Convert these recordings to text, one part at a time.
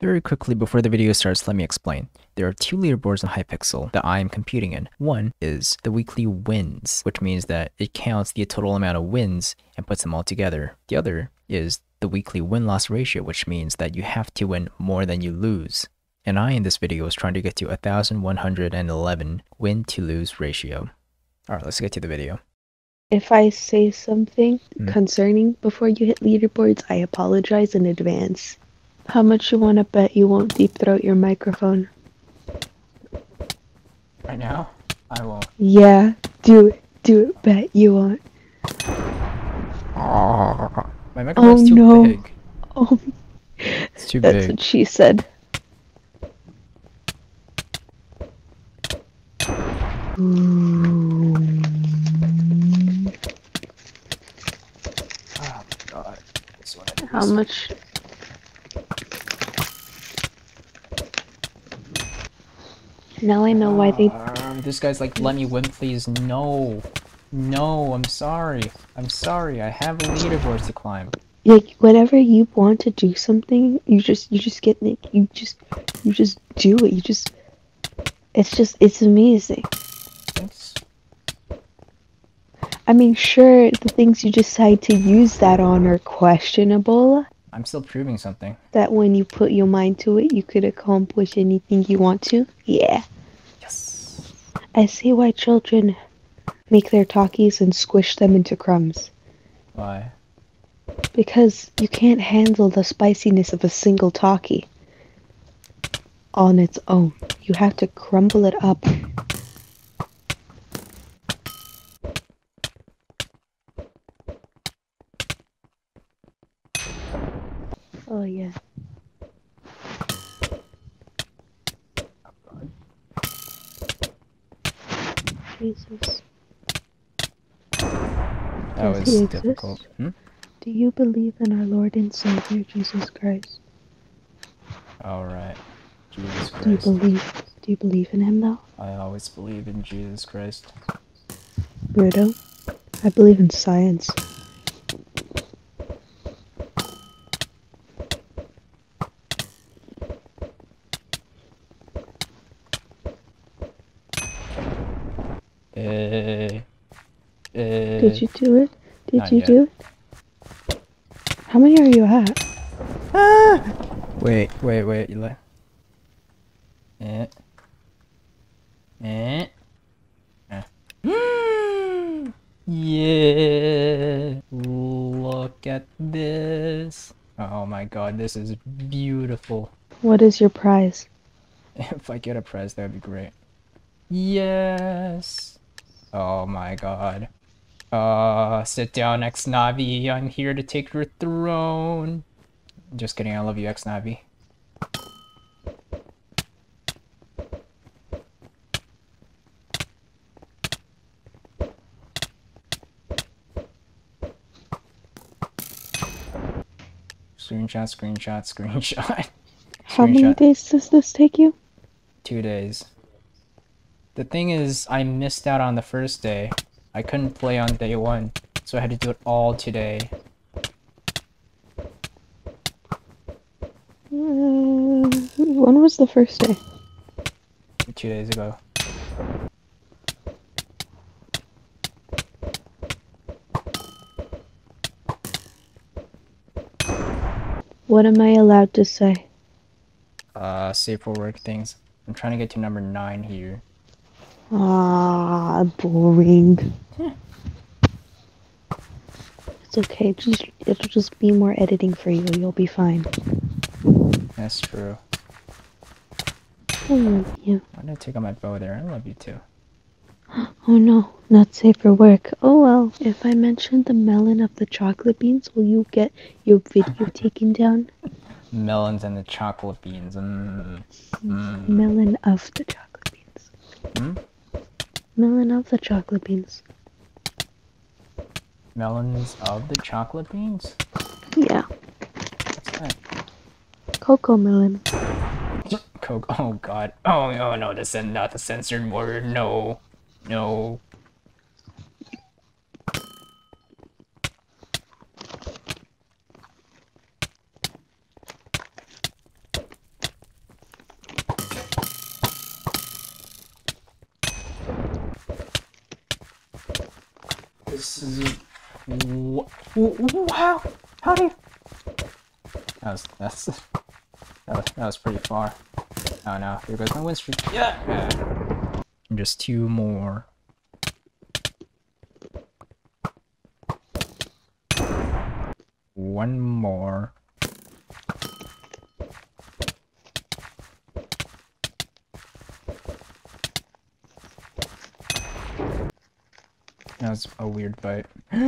Very quickly before the video starts, let me explain. There are two leaderboards in Hypixel that I am competing in. One is the weekly wins, which means that it counts the total amount of wins and puts them all together. The other is the weekly win-loss ratio, which means that you have to win more than you lose. And I in this video is trying to get to 1111 win to lose ratio. Alright, let's get to the video. If I say something Mm. concerning before you hit leaderboards, I apologize in advance. How much you want to bet you won't deep throat your microphone? Right now, I won't. Yeah, do it. Do it. Bet you won't. Ah, my microphone's oh, too no. big. Oh, It's too that's big. what she said. Ooh. Oh god. How much? Now I know why they. Um, this guy's like, let me win, please. No. No, I'm sorry. I'm sorry. I have a leaderboard to climb. like whenever you want to do something you just you just get like you just you just do it you just it's just it's amazing Thanks. i mean sure the things you decide to use that on are questionable I'm still proving something. that when you put your mind to it you could accomplish anything you want to yeah. I see why children make their Takis and squish them into crumbs Why? because you can't handle the spiciness of a single Taki on its own. You have to crumble it up. Oh yeah. Jesus. That Does was he difficult. exist? Hmm? Do you believe in our Lord and Savior Jesus Christ? Alright. Jesus Christ. Do you believe do you believe in him though? I always believe in Jesus Christ. Weirdo. I believe in science. Eh. Eh. Did you do it? Did not you yet. do it? How many are you at? Ah! Wait, wait, wait, Eli. Eh. Eh. Eh. yeah. Look at this. Oh my god, this is beautiful. What is your prize? If I get a prize, that would be great. Yes. Oh my god. Uh, sit down, X Navi. I'm here to take your throne. Just kidding. I love you, X Navi. Screenshot, screenshot, screenshot. How many days does this take you? Two days. The thing is, I missed out on the first day. I couldn't play on day one, so I had to do it all today. Uh, when was the first day? Two days ago. What am I allowed to say? Uh, safe for work things. I'm trying to get to number nine here. Ah, boring. It's okay. Just it'll just be more editing for you. You'll be fine. That's true. Oh, yeah. Why did I take out my bow there? I love you too. Oh no, not safe for work. Oh well. If I mention the melon of the chocolate beans, will you get your video taken down? Melons and the chocolate beans. Mm. Mm. Melon of the chocolate beans. Hmm? Melon of the chocolate beans. Melons of the chocolate beans? Yeah, What's that? Cocomelon. Coke. Oh god. Oh no, no, the cen- not the censored word. No, no. This is wow. How do you? That was that's that was, that was pretty far. Oh no, here goes my win streak. Yeah. And just two more. One more. That was a weird fight. Yay.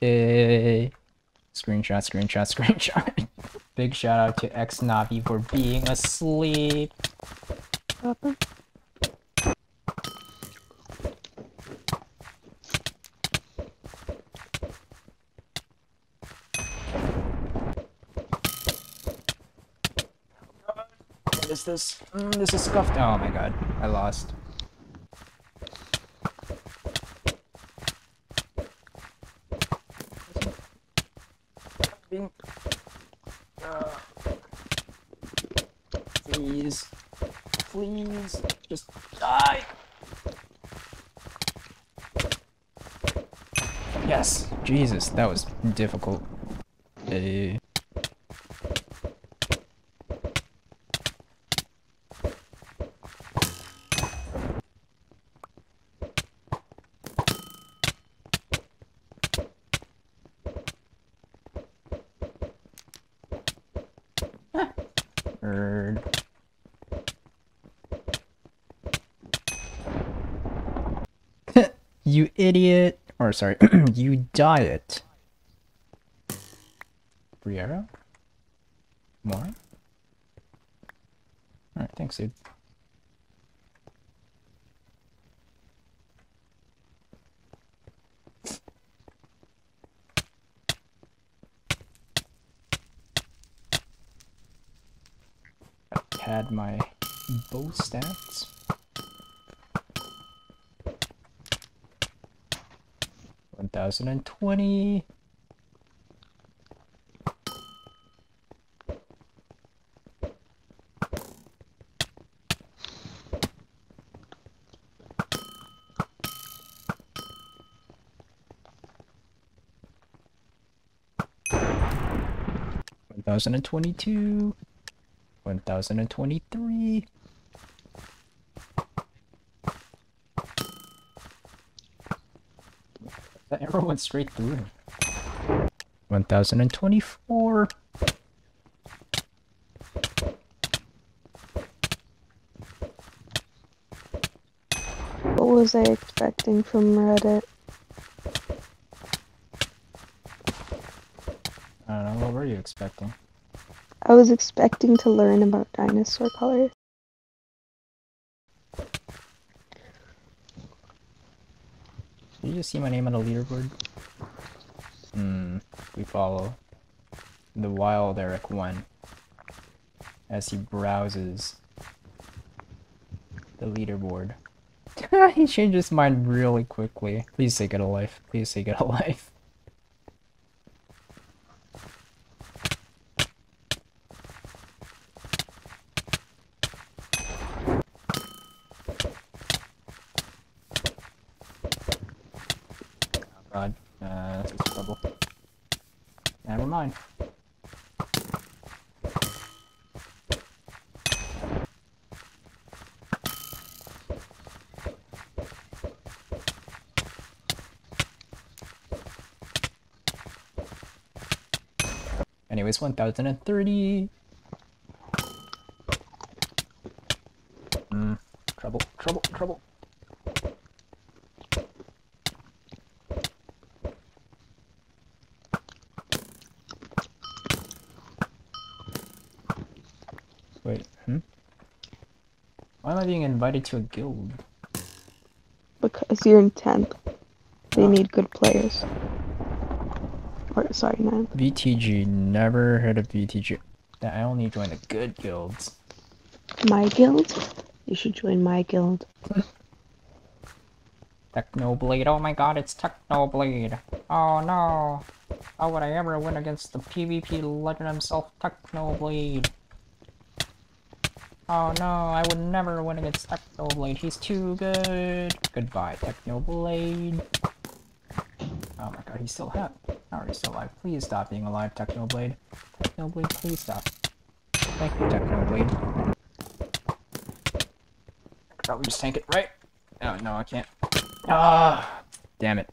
Screenshot, screenshot, screenshot. Big shout out to X Navi for being asleep. What is this? Mm, this is scuffed. Oh my god, I lost. Being- Uh, Please, please, just die. Yes, Jesus, that was difficult. Eh. Bird. you idiot. Or sorry, you diet. Briero? More? Alright, thanks, dude. I had my bow stats. One thousand and twenty. One thousand and twenty-two. One thousand and twenty-three. That arrow went straight through him. One thousand and twenty-four. What was I expecting from Reddit? I don't know. What were you expecting? I was expecting to learn about dinosaur colors. Did you just see my name on the leaderboard? Hmm. We follow the wild Eric one as he browses the leaderboard. he changed his mind really quickly. Please say get a life. Please say get a life. Oh god, uh, this is trouble. Mind. Anyways, 1030. Mm, trouble, trouble, trouble. Wait, hmm? Why am I being invited to a guild? Because you're in 10th. They Ah. need good players. Or, sorry, 9th. VTG, never heard of VTG. I only join the good guilds. My guild? You should join my guild. Technoblade, oh my god, it's Technoblade. Oh no. How would I ever win against the PvP legend himself, Technoblade? Oh no, I would never win against Technoblade. He's too good. Goodbye, Technoblade. Oh my god, he's still alive. How are you still alive? Please stop being alive, Technoblade. Technoblade, please stop. Thank you, Technoblade. Probably just tank it, right? Oh, no, I can't. Ah, damn it.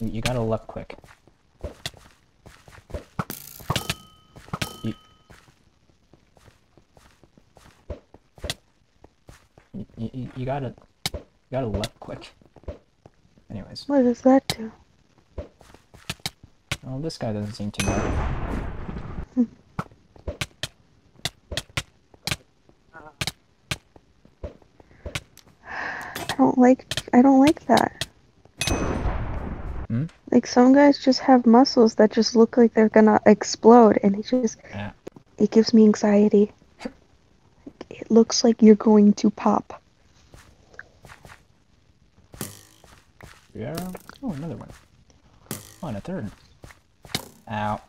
You, you gotta left click. You, you, gotta, you gotta left click. Anyways, What does that do? well, this guy doesn't seem to know. I don't like I don't like that. Hmm? Like some guys just have muscles that just look like they're gonna explode and it just Yeah. it gives me anxiety. It looks like you're going to pop. Yeah. Oh, another one. Oh, and a third. Ow.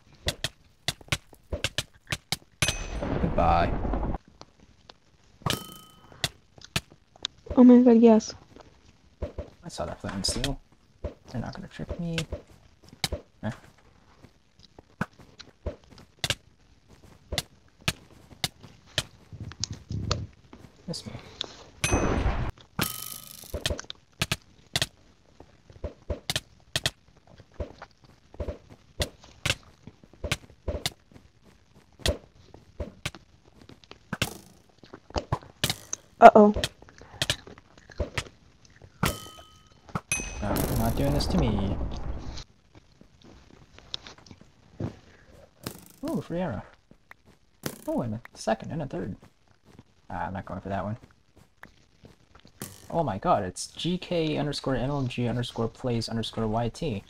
Goodbye. Oh my god, yes. I saw that flint and steel. They're not gonna trick me. Eh. Miss me. Uh oh. No, not doing this to me. Ooh, free arrow. Oh, and a second and a third. Ah, I'm not going for that one. Oh my god, it's GK underscore NLG underscore plays underscore YT.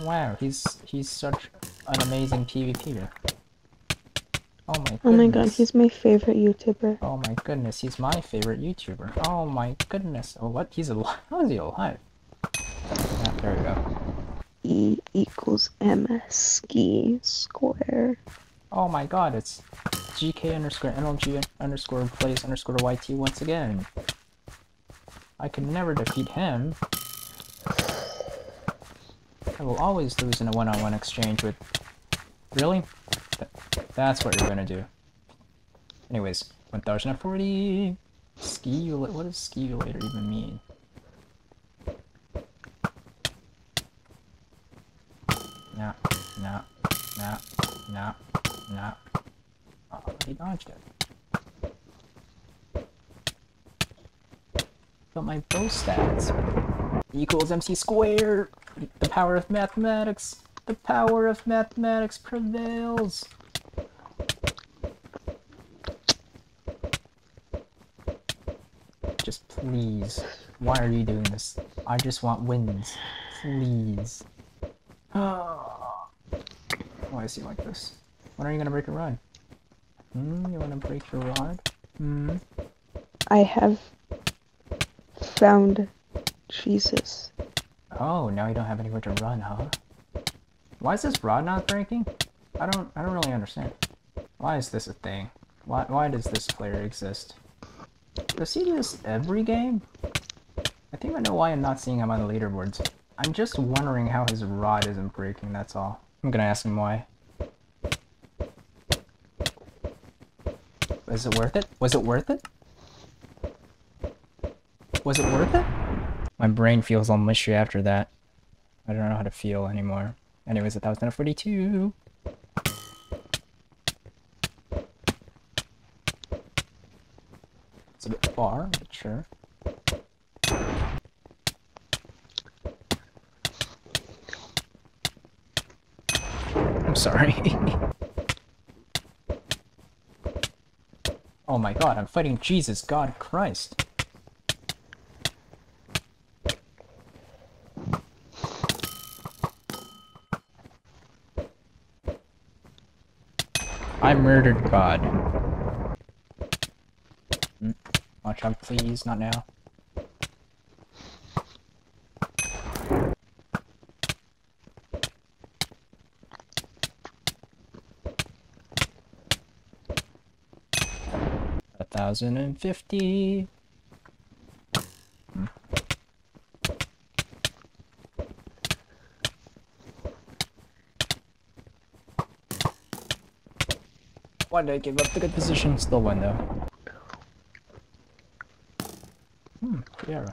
Wow, he's he's such an amazing PvPer. Oh my goodness. Oh my god, he's my favorite YouTuber. Oh my goodness, he's my favorite YouTuber. Oh my goodness. Oh, what? He's alive? How is he alive? Ah, there we go. E equals MS ski square. Oh my god, it's GK underscore NLG underscore plays underscore YT once again. I can never defeat him. I will always lose in a one-on-one exchange with... Really? Th that's what you're gonna do. Anyways, 1040... Ski... What does ski-ulator even mean? No, no, no, no, no. Oh, he dodged it. But my bow stats equals MC squared. The power of mathematics. The power of mathematics prevails. Just please. Why are you doing this? I just want wins. Please. Oh. Why is he like this? When are you gonna break a rod? Hmm, you wanna break your rod? Hmm. I have found Jesus. Oh, now you don't have anywhere to run, huh? Why is this rod not breaking? I don't I don't really understand. Why is this a thing? Why why does this player exist? Does he do this every game? I think I know why I'm not seeing him on the leaderboards. I'm just wondering how his rod isn't breaking, that's all. I'm gonna ask him why. Was it worth it? Was it worth it? Was it worth it? My brain feels all mushy after that. I don't know how to feel anymore. Anyways, 1,042. Far, but sure. I'm sorry. oh my god, I'm fighting Jesus, God Christ. I murdered God. Please, not now. A 1050. Why did I give up the good position? Still win though. Hmm, yeah.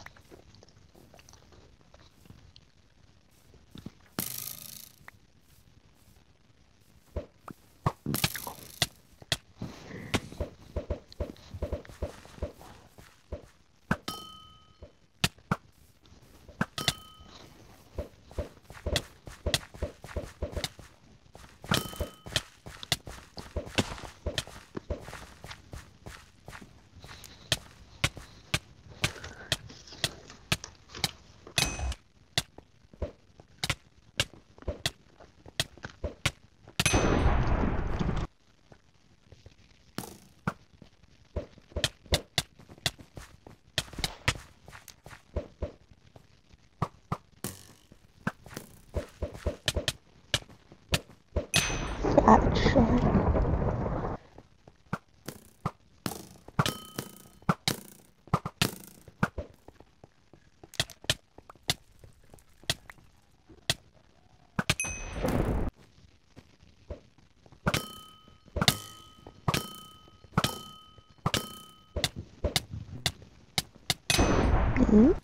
Hmm?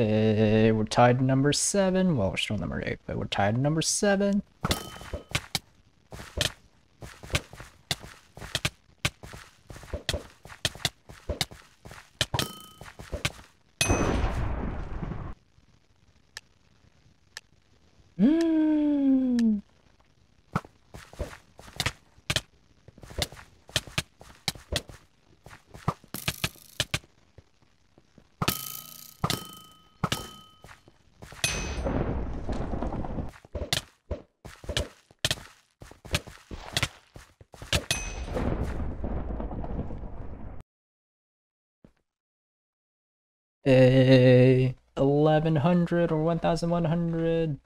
Uh, we're tied to number seven. Well, we're still number eight, but we're tied to number seven. 100 or 1100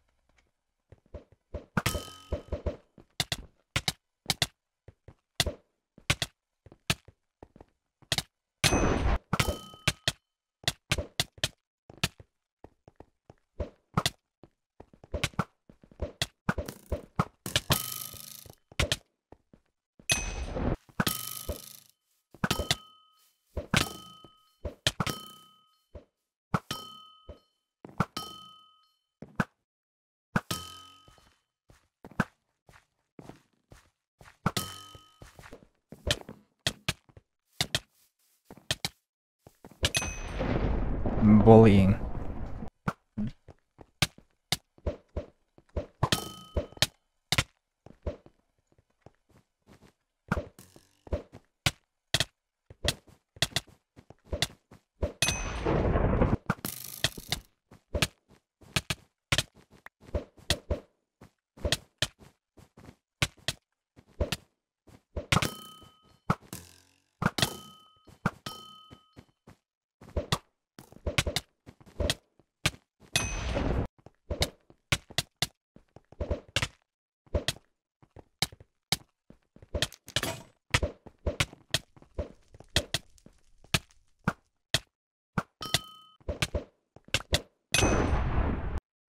Bullying.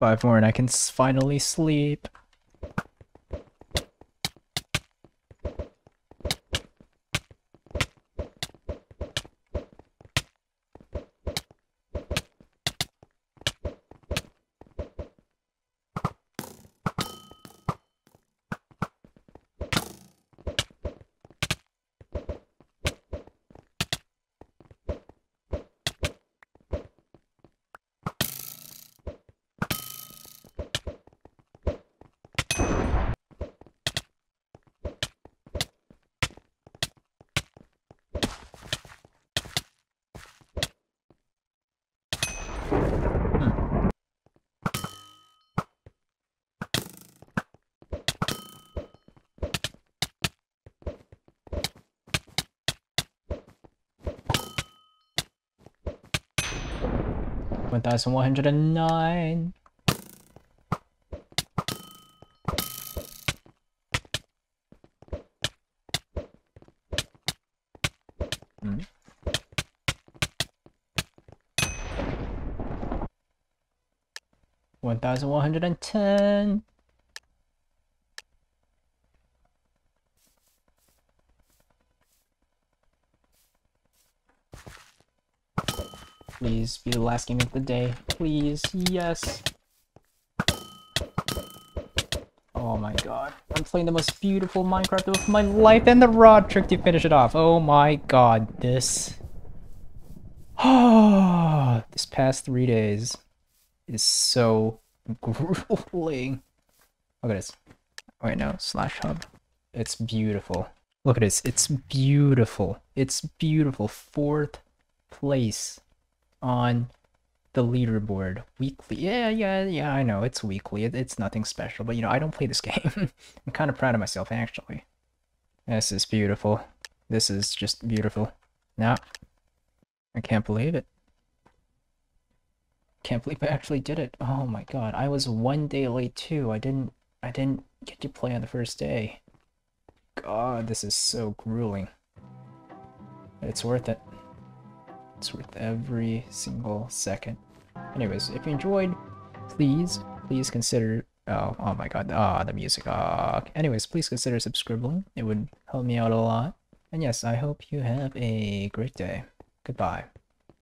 Five more and I can finally sleep. 1109. Hmm. One thousand one hundred and ten. Please be the last game of the day. Please, yes. Oh my god. I'm playing the most beautiful Minecraft of my life and the rod trick to finish it off. Oh my god, this... Oh, this past three days is so grueling. Look at this. Wait, no, slash hub. It's beautiful. Look at this, it's beautiful. It's beautiful. Fourth place on the leaderboard weekly. Yeah, yeah, yeah, I know it's weekly. It, it's nothing special, but you know, I don't play this game. I'm kind of proud of myself actually. This is beautiful. This is just beautiful. Now, I can't believe it. Can't believe I actually did it. Oh my god, I was one day late too. I didn't I didn't get to play on the first day. God, this is so grueling. It's worth it. It's worth every single second. Anyways, if you enjoyed, please, please consider... Oh, oh my god, ah, oh, the music, ah. Oh. Anyways, please consider subscribing. It would help me out a lot. And yes, I hope you have a great day. Goodbye.